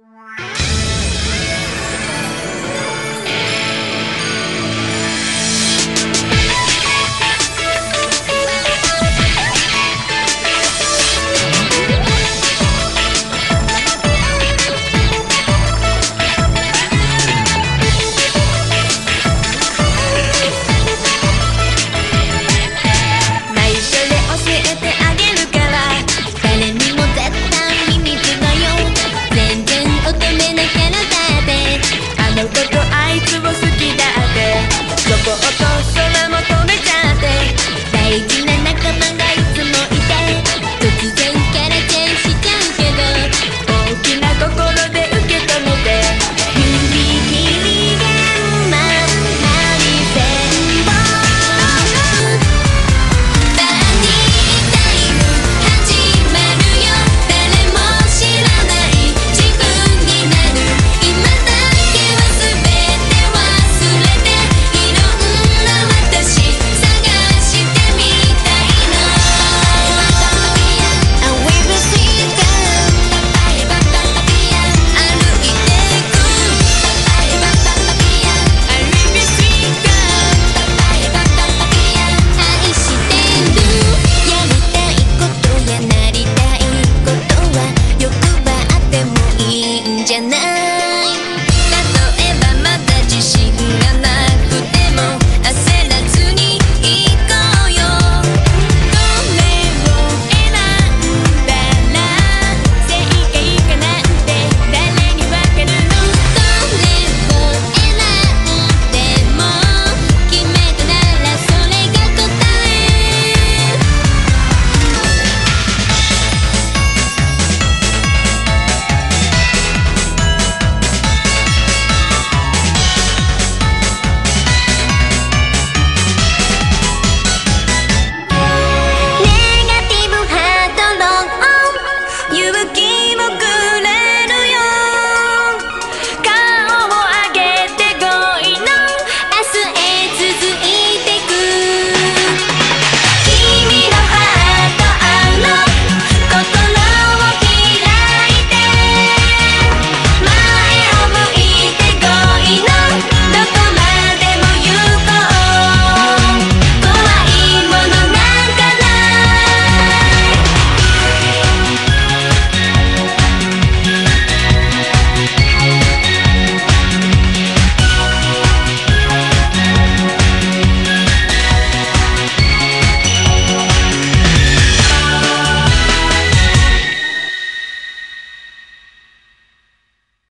Wow. とあいつを好きだって。そこをと空求めちゃって。大事